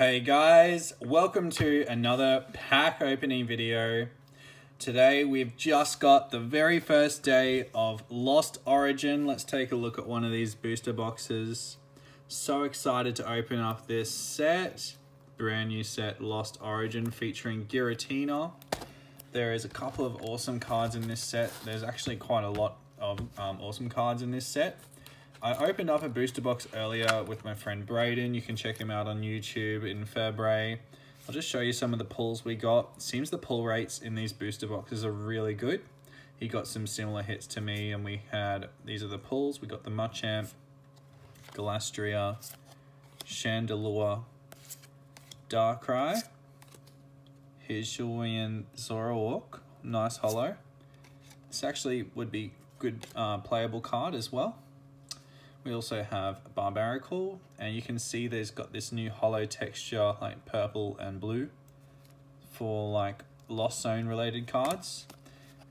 Hey guys, welcome to another pack opening video. Today we've just got the very first day of Lost Origin. Let's take a look at one of these booster boxes. So excited to open up this set. Brand new set, Lost Origin, featuring Giratina. There is a couple of awesome cards in this set. There's actually quite a lot of um, awesome cards in this set. I opened up a booster box earlier with my friend Braden. You can check him out on YouTube in February. I'll just show you some of the pulls we got. Seems the pull rates in these booster boxes are really good. He got some similar hits to me and we had, these are the pulls. We got the Machamp, Galastria, Chandelure, Darkrai, Hisuian Zoroark, nice holo. This actually would be good uh, playable card as well. We also have Barbaracle, and you can see there's got this new holo texture, like purple and blue, for like Lost Zone related cards.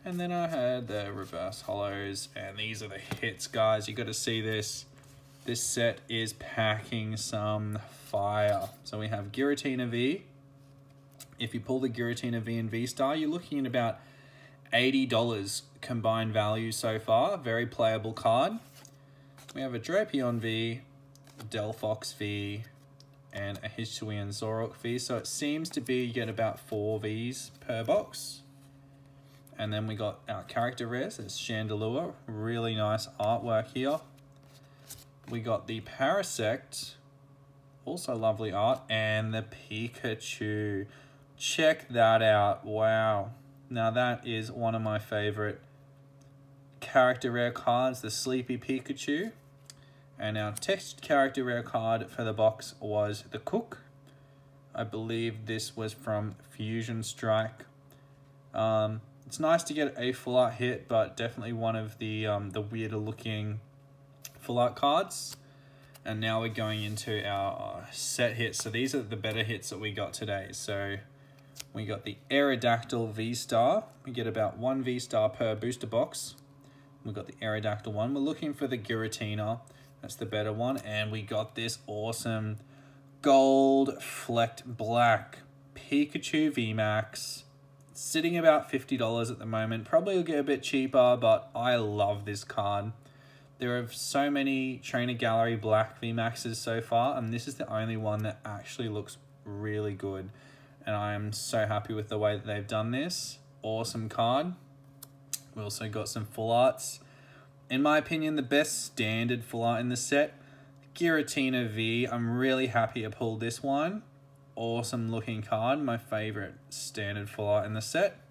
And then I had the reverse holos, and these are the hits, guys. You got to see this. This set is packing some fire. So we have Giratina V. If you pull the Giratina V and V-Star, you're looking at about $80 combined value so far. Very playable card. We have a Drapion V, Delphox V, and a Hisuian Zoroark V. So it seems to be you get about four Vs per box. And then we got our character rares. It's Chandelure. Really nice artwork here. We got the Parasect. Also lovely art. And the Pikachu. Check that out. Wow. Now that is one of my favorite character rare cards, the Sleepy Pikachu. And our text character rare card for the box was the Cook. I believe this was from Fusion Strike. Um, it's nice to get a full art hit, but definitely one of the um, the weirder looking full art cards. And now we're going into our uh, set hits. So these are the better hits that we got today. So we got the Aerodactyl V-Star. We get about one V-Star per booster box. We've got the Aerodactyl one. We're looking for the Giratina. That's the better one. And we got this awesome gold flecked black Pikachu VMAX. Sitting about $50 at the moment. Probably will get a bit cheaper, but I love this card. There are so many Trainer Gallery Black VMAXs so far, and this is the only one that actually looks really good. And I am so happy with the way that they've done this. Awesome card. We also got some full arts. In my opinion, the best standard full art in the set, Giratina V. I'm really happy I pulled this one. Awesome looking card, my favorite standard full art in the set.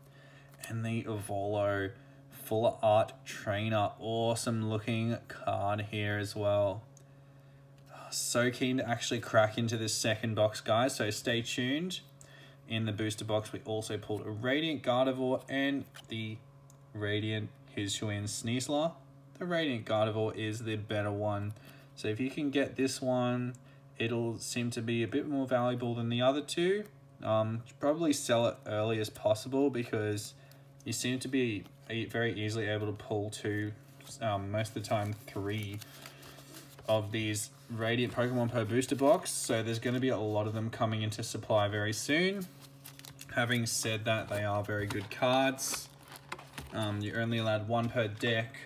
And the Volo full art trainer, awesome looking card here as well. So keen to actually crack into this second box, guys, so stay tuned. In the booster box, we also pulled a Radiant Gardevoir and the Radiant Hisuian Sneasler. The Radiant Gardevoir is the better one. So if you can get this one, it'll seem to be a bit more valuable than the other two. Um, probably sell it early as possible because you seem to be very easily able to pull two, um, most of the time three of these Radiant Pokemon per booster box. So there's going to be a lot of them coming into supply very soon. Having said that, they are very good cards. Um, you're only allowed one per deck.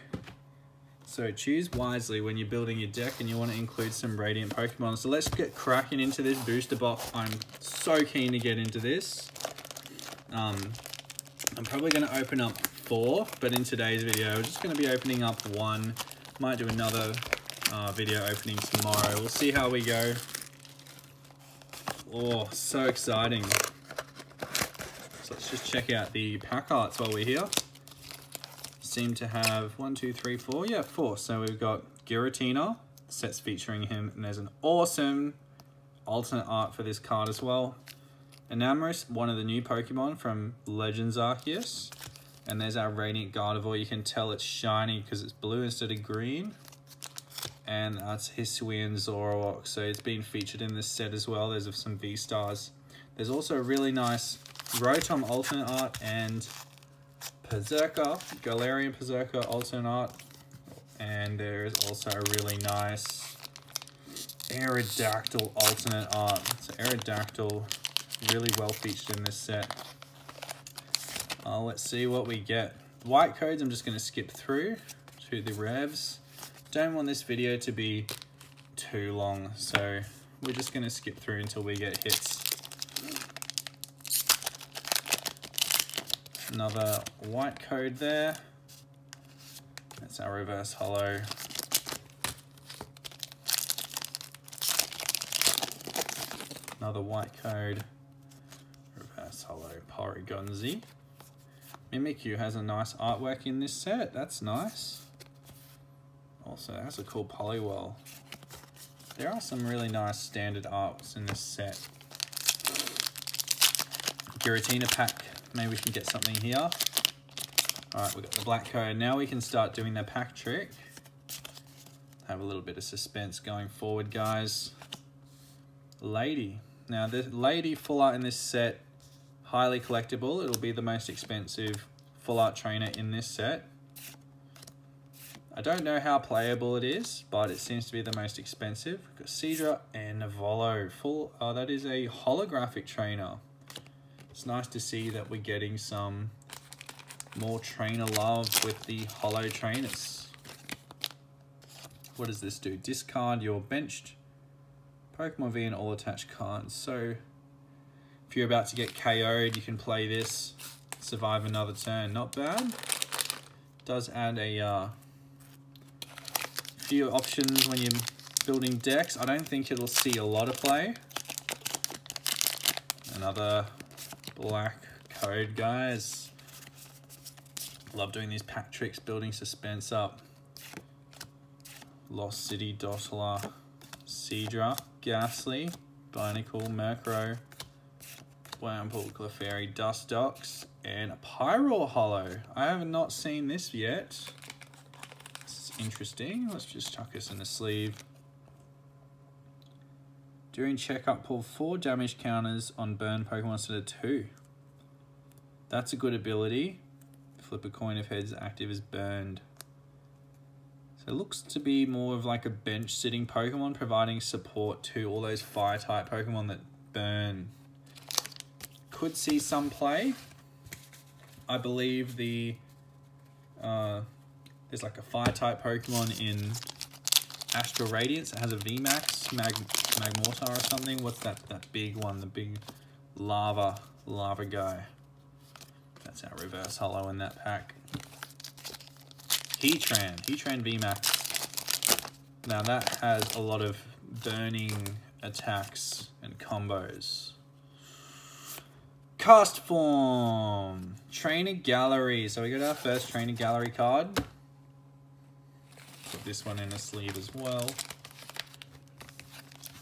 So choose wisely when you're building your deck and you want to include some Radiant Pokemon. So let's get cracking into this booster box. I'm so keen to get into this. Um, I'm probably going to open up four, but in today's video, we're just going to be opening up one. Might do another uh, video opening tomorrow. We'll see how we go. Oh, so exciting. So let's just check out the pack arts while we're here seem to have one, two, three, four. Yeah, four. So we've got Giratina, sets featuring him, and there's an awesome alternate art for this card as well. Enamorus, one of the new Pokemon from Legends Arceus. And there's our Radiant Gardevoir. You can tell it's shiny because it's blue instead of green. And that's Hisuian Zoroark. So it's been featured in this set as well. There's some V-Stars. There's also a really nice Rotom alternate art and Perrserker, Galarian Perrserker alternate art. And there is also a really nice Aerodactyl alternate art. So Aerodactyl really well featured in this set. Uh, let's see what we get. White codes I'm just going to skip through to the revs. Don't want this video to be too long, so we're just going to skip through until we get hits. Another white code there. That's our reverse holo. Another white code. Reverse holo Porygon-Z. Mimikyu has a nice artwork in this set. That's nice. Also, that's a cool Poliwhirl. There are some really nice standard arts in this set. Giratina pack Maybe we can get something here. All right, we've got the black code. Now we can start doing the pack trick. Have a little bit of suspense going forward, guys. Lady. Now, the Lady full art in this set, highly collectible. It'll be the most expensive full art trainer in this set. I don't know how playable it is, but it seems to be the most expensive. We've got Seadra and Navolo. Full, oh, that is a holographic trainer. It's nice to see that we're getting some more trainer love with the holo trainers. What does this do? Discard your benched Pokemon V and all attached cards. So if you're about to get KO'd, you can play this, survive another turn. Not bad. Does add a uh, few options when you're building decks. I don't think it'll see a lot of play. Another black code, guys. Love doing these pack tricks, building suspense up. Lost City, Dottler, Seadra, Gastly, Binacle, Murkrow, Wurmple, Clefairy, Dustox, and a Pyroar Holo. I have not seen this yet. This is interesting. Let's just chuck this in the sleeve. During checkup, pull four damage counters on burn Pokemon of two. That's a good ability. Flip a coin if heads active is burned. So it looks to be more of like a bench sitting Pokemon providing support to all those fire type Pokemon that burn. Could see some play. I believe the uh, there's like a fire type Pokemon in Astral Radiance. It has a VMAX, Mag Magmortar or something. What's that, that big one, the big lava, lava guy. That's our reverse holo in that pack. Heatran, Heatran VMAX. Now that has a lot of burning attacks and combos. Castform, Trainer Gallery. So we got our first Trainer Gallery card. This one in a sleeve as well.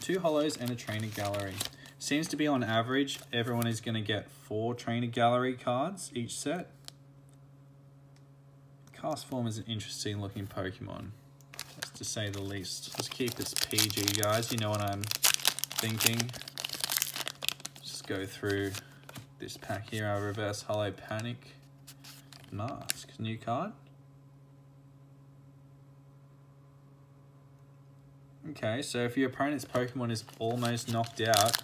Two holos and a trainer gallery. Seems to be on average, everyone is going to get four trainer gallery cards each set. Castform is an interesting looking Pokemon, just to say the least. Let's keep this PG, guys. You know what I'm thinking. Just go through this pack here. Our reverse holo panic mask. New card. Okay, so if your opponent's Pokemon is almost knocked out,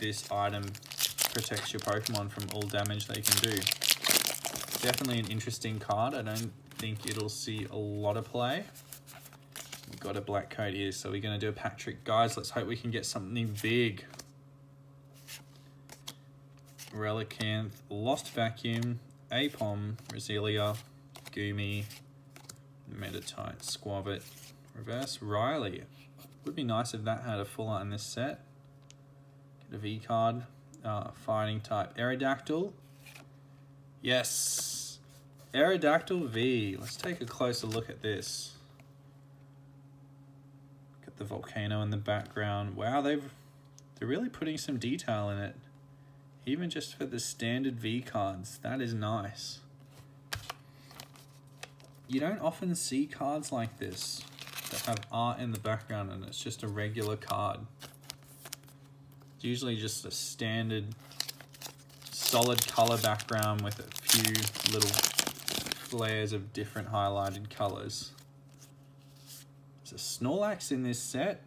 this item protects your Pokemon from all damage they can do. Definitely an interesting card. I don't think it'll see a lot of play. We've got a black coat here, so we're going to do a Patrick. trick. Guys, let's hope we can get something big. Relicanth, Lost Vacuum, Aipom, Roselia, Goomy, Meditite, Skwovet, Reverse Riley. Would be nice if that had a full art in this set. Get a V card. Uh, fighting type. Aerodactyl. Yes. Aerodactyl V. Let's take a closer look at this. Got the volcano in the background. Wow, they've they're really putting some detail in it. Even just for the standard V cards. That is nice. You don't often see cards like this that have art in the background and it's just a regular card. It's usually just a standard solid color background with a few little flares of different highlighted colors. There's a Snorlax in this set.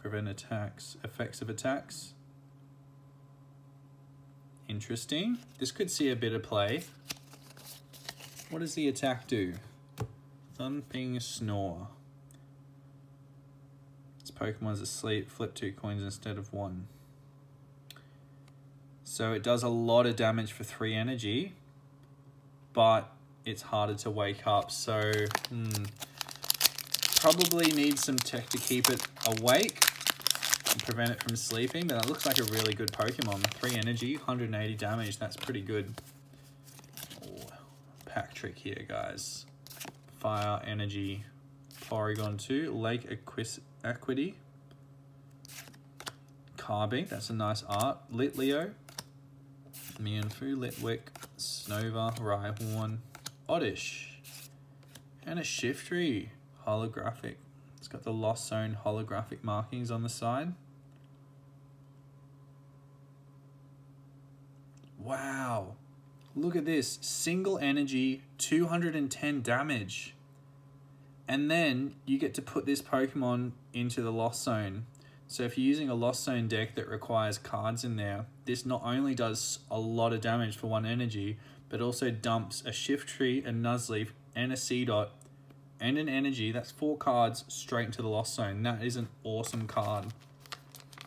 Prevent attacks, effects of attacks. Interesting. This could see a bit of play. What does the attack do? Thumping Snore. This Pokemon's asleep. Flip two coins instead of one. So it does a lot of damage for three energy, but it's harder to wake up. So hmm, probably need some tech to keep it awake and prevent it from sleeping. But it looks like a really good Pokemon. Three energy, 180 damage. That's pretty good. Oh, pack trick here, guys. Fire, energy, Porygon 2, Lake Equis Acuity, Carbink, that's a nice art. Litleo, Mienfoo, Litwick, Snover, Rhyhorn, Oddish, and a Shiftry holographic. It's got the Lost Zone holographic markings on the side. Wow. Look at this. Single energy, 210 damage. And then you get to put this Pokemon into the Lost Zone. So if you're using a Lost Zone deck that requires cards in there, this not only does a lot of damage for one energy, but also dumps a Shiftry, a Nuzleaf, and a Seedot, and an energy. That's four cards straight into the Lost Zone. That is an awesome card.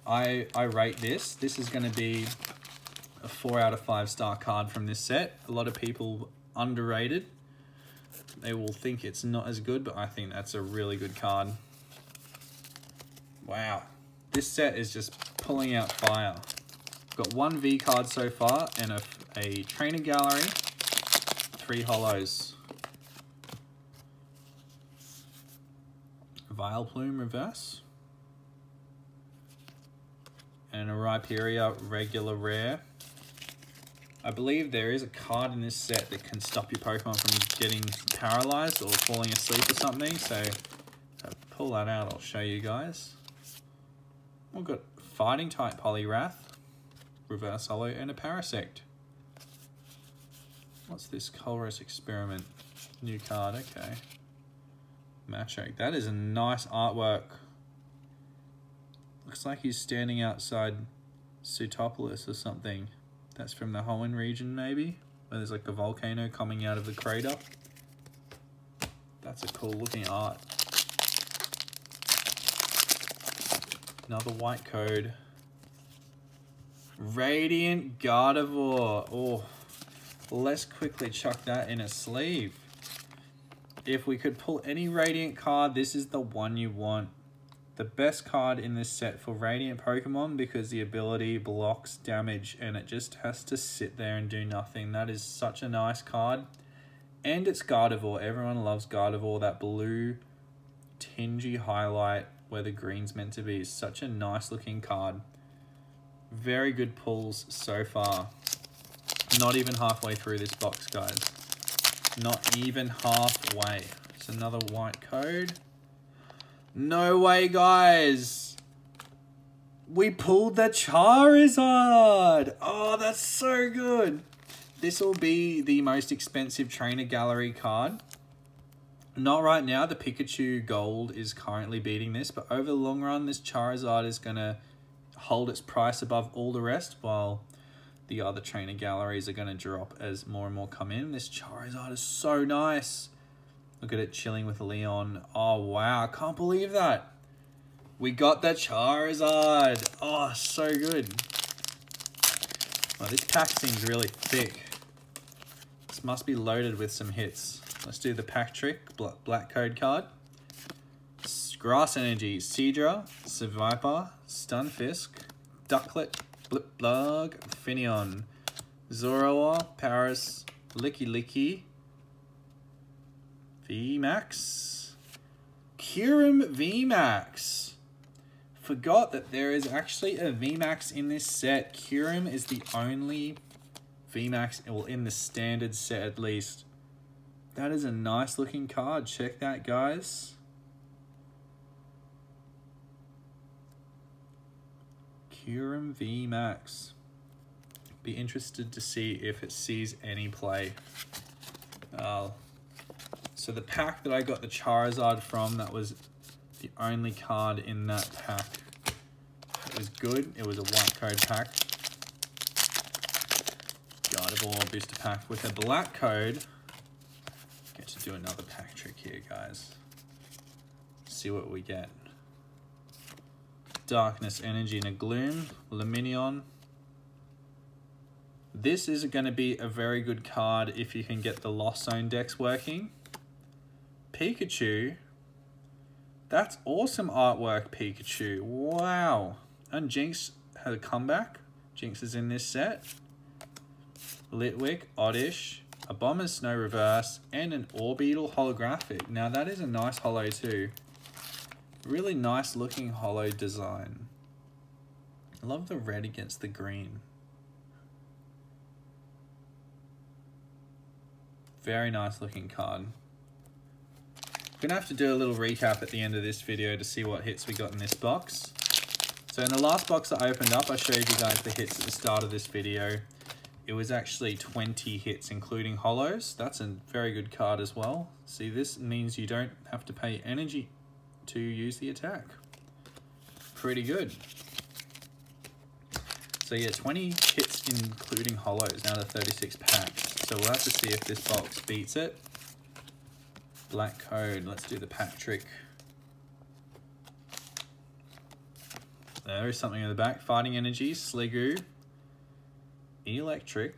I, I rate this. This is going to be a four out of five star card from this set. A lot of people underrated. They will think it's not as good, but I think that's a really good card. Wow. This set is just pulling out fire. Got one V card so far and a, a trainer gallery, three holos. Vileplume reverse. And a Rhyperior regular rare. I believe there is a card in this set that can stop your Pokemon from getting paralyzed or falling asleep or something. So I pull that out, I'll show you guys. We've got Fighting type Poliwrath, Reverse Holo, and a Parasect. What's this Colress Experiment? New card, okay. Machoke. That is a nice artwork. Looks like he's standing outside Sootopolis or something. That's from the Hoenn region, maybe? Where there's like a volcano coming out of the crater. That's a cool looking art. Another white code. Radiant Gardevoir. Oh, let's quickly chuck that in a sleeve. If we could pull any Radiant card, this is the one you want. The best card in this set for Radiant Pokemon because the ability blocks damage and it just has to sit there and do nothing. That is such a nice card. And it's Gardevoir. Everyone loves Gardevoir. That blue tingy highlight where the green's meant to be is such a nice looking card. Very good pulls so far. Not even halfway through this box, guys. Not even halfway. It's another white code. No way, guys. We pulled the Charizard. Oh, that's so good. This will be the most expensive trainer gallery card. Not right now. The Pikachu Gold is currently beating this, but over the long run, this Charizard is going to hold its price above all the rest, while the other trainer galleries are going to drop as more and more come in. This Charizard is so nice. Look at it chilling with Leon. Oh, wow. I can't believe that. We got that Charizard. Oh, so good. Well, this pack seems really thick. This must be loaded with some hits. Let's do the pack trick. Black code card. Grass Energy, Seadra, Seviper, Stunfisk, Ducklett, Blipbug, Finneon, Paras, Licky Lickilicky, VMAX, Kyurem VMAX. Forgot that there is actually a VMAX in this set. Kyurem is the only VMAX, well, in the standard set at least. That is a nice looking card. Check that, guys. Kyurem VMAX. Be interested to see if it sees any play. Uh, So the pack that I got the Charizard from, that was the only card in that pack. It was good. It was a white code pack. Gardevoir booster pack with a black code. Get to do another pack trick here, guys. See what we get. Darkness Energy and a Gloom, Lumineon. This is going to be a very good card if you can get the Lost Zone decks working. Pikachu. That's awesome artwork, Pikachu. Wow. And Jynx had a comeback. Jynx is in this set. Litwick, Oddish, Abomasnow Reverse, and an Orbeetle holographic. Now that is a nice holo too. Really nice looking holo design. I love the red against the green. Very nice looking card. Gonna have to do a little recap at the end of this video to see what hits we got in this box. So in the last box that I opened up, I showed you guys the hits at the start of this video. It was actually 20 hits, including holos. That's a very good card as well. See, this means you don't have to pay energy to use the attack. Pretty good. So yeah, 20 hits including holos, now the 36 packs. So we'll have to see if this box beats it. Black code, let's do the pack trick. There is something in the back. Fighting Energy, Sliggoo, Electric,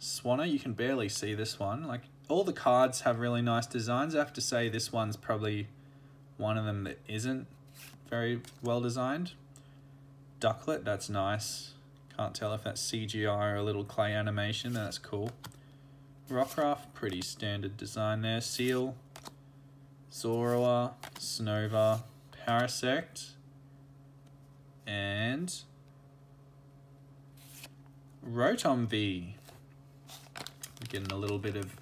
Swanna, you can barely see this one. Like all the cards have really nice designs. I have to say this one's probably one of them that isn't very well designed. Ducklett, that's nice. Can't tell if that's CGI or a little clay animation, that's cool. Rockruff, pretty standard design there. Seal, Zorua, Snover, Parasect, and Rotom V. Getting a little bit of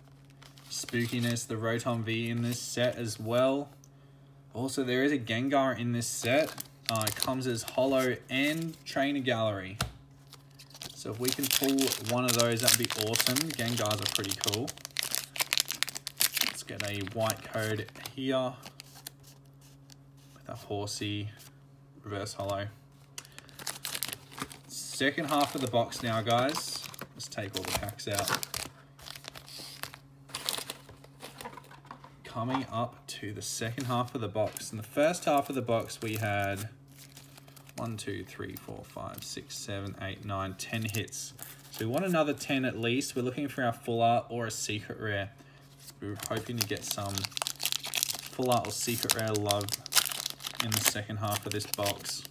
spookiness, the Rotom V in this set as well. Also, there is a Gengar in this set. Uh, it comes as Holo and Trainer Gallery. So if we can pull one of those, that'd be awesome. Gengars are pretty cool. Let's get a white code here with a horsey reverse holo. Second half of the box now, guys. Let's take all the packs out. Coming up to the second half of the box. In the first half of the box, we had one, two, three, four, five, six, seven, eight, nine, ten hits. So we want another 10 at least. We're looking for our full art or a secret rare. We're hoping to get some full art or secret rare love in the second half of this box.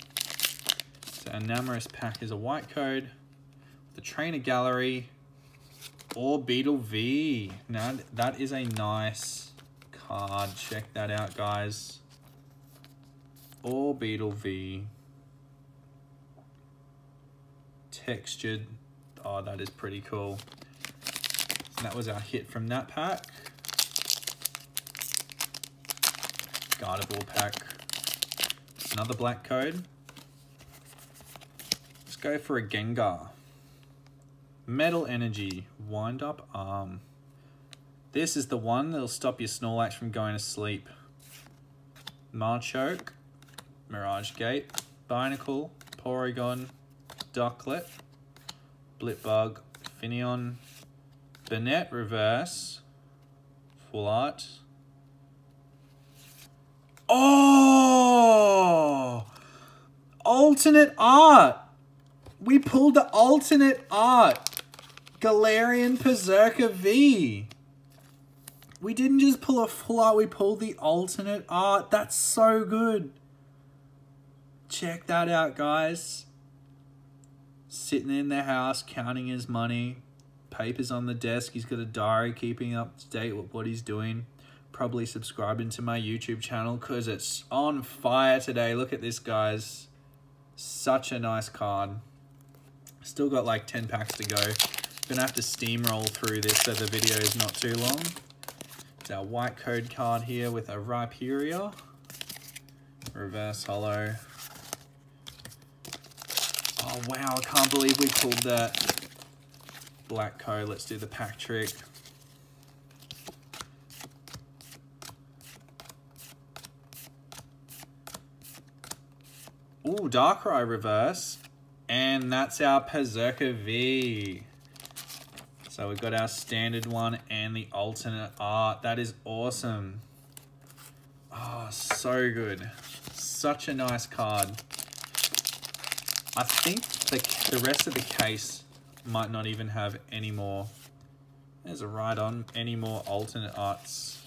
So Enamorus pack is a white code, the trainer gallery, Orbeetle V. Now that is a nice card. Check that out, guys. Orbeetle V. Textured. Oh, that is pretty cool. And that was our hit from that pack. Gardevoir pack. Another black code. Let's go for a Gengar. Metal Energy. Wind up arm. This is the one that'll stop your Snorlax from going to sleep. Machoke, Mirage Gate, Binacle, Porygon, Ducklett, Blipbug, Finneon, Banette Reverse, Full Art. Oh! Alternate art! We pulled the alternate art! Galarian Perrserker V! We didn't just pull a full art, we pulled the alternate art. That's so good. Check that out, guys. Sitting in the house, counting his money. Papers on the desk. He's got a diary keeping up to date with what he's doing. Probably subscribing to my YouTube channel because it's on fire today. Look at this, guys. Such a nice card. Still got like 10 packs to go. Gonna have to steamroll through this so the video is not too long. It's our white code card here with a Rhyperior. Reverse holo. Oh, wow, I can't believe we pulled that. Black Co, let's do the pack trick. Ooh, Darkrai reverse. And that's our Perrserker V. So we've got our standard one and the alternate art. That is awesome. Oh, so good. Such a nice card. I think the, the rest of the case might not even have any more. There's a right on any more alternate arts.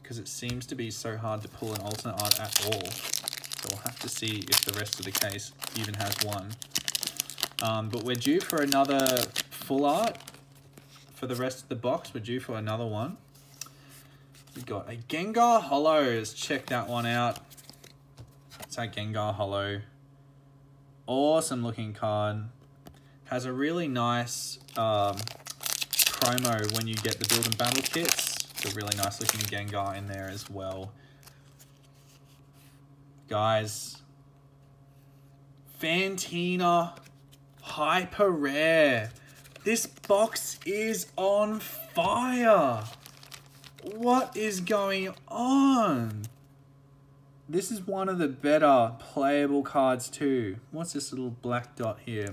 Because it seems to be so hard to pull an alternate art at all. So we'll have to see if the rest of the case even has one. Um, but we're due for another full art for the rest of the box. We're due for another one. We've got a Gengar Holo. Let's check that one out. It's our Gengar Holo. Awesome looking card. Has a really nice um, promo when you get the build and battle kits. It's a really nice looking Gengar in there as well. Guys, Fantina Hyper Rare. This box is on fire. What is going on? This is one of the better playable cards too. What's this little black dot here?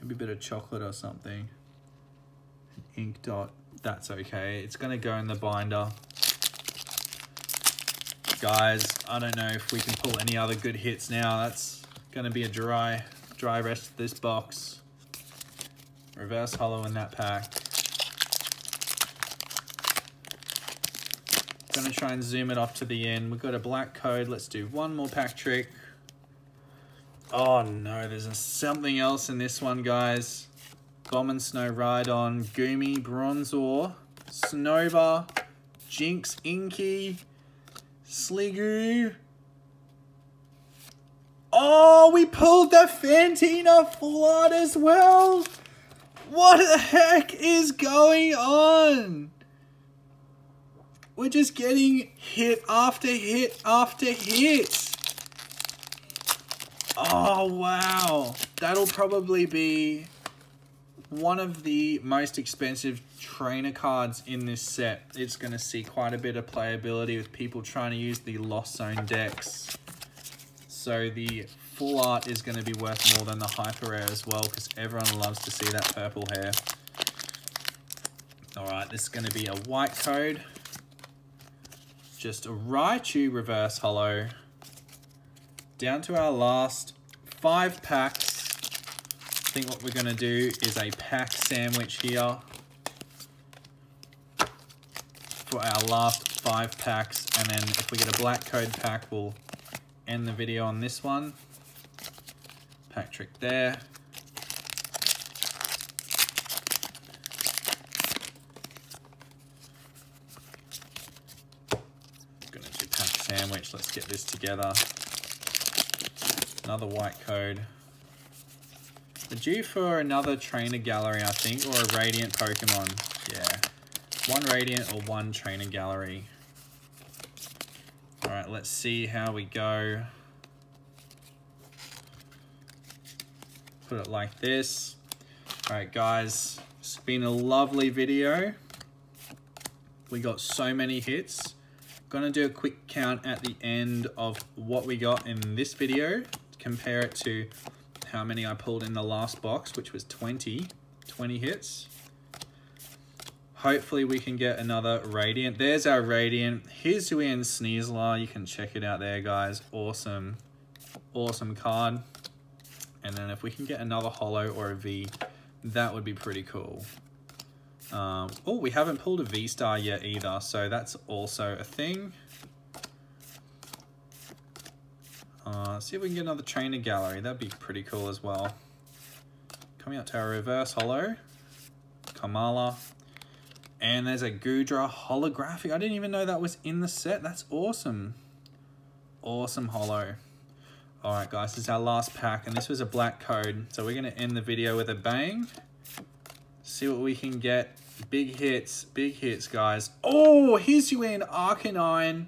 Maybe a bit of chocolate or something. An ink dot. That's okay. It's going to go in the binder. Guys, I don't know if we can pull any other good hits now. That's going to be a dry, dry rest of this box. Reverse holo in that pack. Gonna try and zoom it off to the end. We've got a black code. Let's do one more pack trick. Oh no, there's something else in this one, guys. Abomasnow Rhydon, Goomy, Bronzor, Snover, Jynx, Inky, Sliggoo. Oh, we pulled the Fantina Flood as well. What the heck is going on? We're just getting hit after hit after hit. Oh, wow. That'll probably be one of the most expensive trainer cards in this set. It's going to see quite a bit of playability with people trying to use the Lost Zone decks. So the full art is going to be worth more than the hyper rare as well because everyone loves to see that purple hair. Alright, this is going to be a white code. Just a Raichu reverse holo. Down to our last five packs. I think what we're going to do is a pack sandwich here for our last five packs and then if we get a black code pack we'll end the video on this one Patrick there. Gonna do pack sandwich. Let's get this together. Another white code. We're due for another trainer gallery, I think, or a radiant Pokemon. Yeah. One radiant or one trainer gallery. All right, let's see how we go. put it like this. All right, guys, it's been a lovely video. We got so many hits. Gonna do a quick count at the end of what we got in this video. Compare it to how many I pulled in the last box, which was 20, 20 hits. Hopefully we can get another Radiant. There's our Radiant. Hisuian Sneasler. You can check it out there, guys. Awesome. Awesome card. And then if we can get another Holo or a V, that would be pretty cool. Um, oh, we haven't pulled a V-Star yet either, so that's also a thing. Uh, see if we can get another trainer gallery. That'd be pretty cool as well. Coming up to our reverse holo. Kamala. And there's a Goodra holographic. I didn't even know that was in the set. That's awesome. Awesome holo. Alright guys, this is our last pack and this was a black code. So we're going to end the video with a bang. See what we can get. Big hits, big hits guys. Oh, Hisuian Arcanine,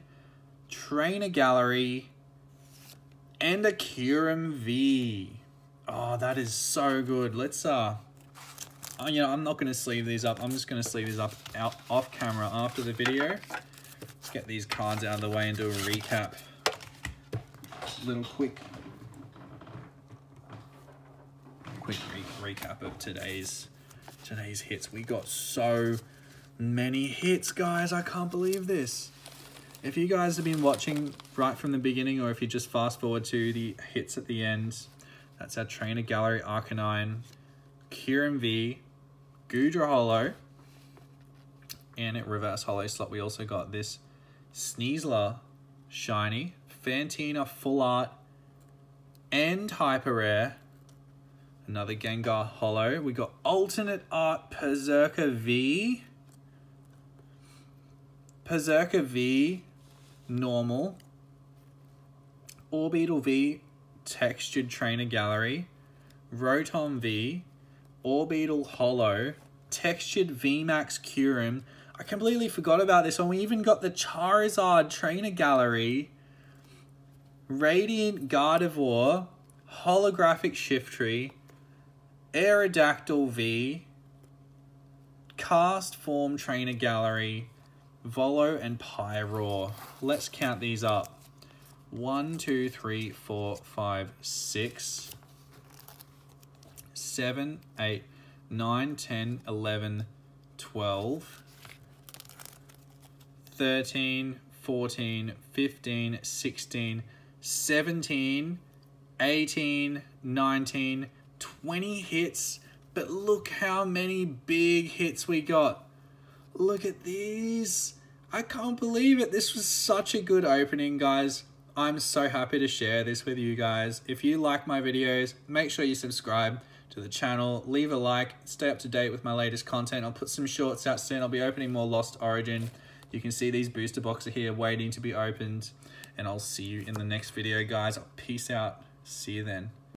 Trainer Gallery, and a Kyurem V. Oh, that is so good. Let's, uh, oh, you know, I'm not going to sleeve these up. I'm just going to sleeve these up out off camera after the video. Let's get these cards out of the way and do a recap. little quick quick re recap of today's today's hits. We got so many hits, guys. I can't believe this. If you guys have been watching right from the beginning or if you just fast forward to the hits at the end, that's our Trainer Gallery Arcanine, Kyurem V, Goodra Holo, and at Reverse Holo slot we also got this Sneasler Shiny, Fantina Full Art, and Hyper Rare. Another Gengar Holo. We got Alternate Art Perrserker V. Perrserker V normal, Orbeetle V textured trainer gallery, Rotom V, Orbeetle Holo, textured VMAX Kyurem. I completely forgot about this one. We even got the Charizard trainer gallery, Radiant Gardevoir, holographic Shiftry, Aerodactyl V, Castform trainer gallery, Volo and Pyroar. Let's count these up. One, two, three, four, five, six, seven, eight, nine, ten, eleven, twelve, thirteen, fourteen, fifteen, sixteen, seventeen, eighteen, nineteen, twenty hits. But look how many big hits we got. Look at these. I can't believe it. This was such a good opening, guys. I'm so happy to share this with you guys. If you like my videos, make sure you subscribe to the channel, leave a like, stay up to date with my latest content. I'll put some shorts out soon. I'll be opening more Lost Origin. You can see these booster boxes here waiting to be opened. And I'll see you in the next video, guys. Peace out. See you then.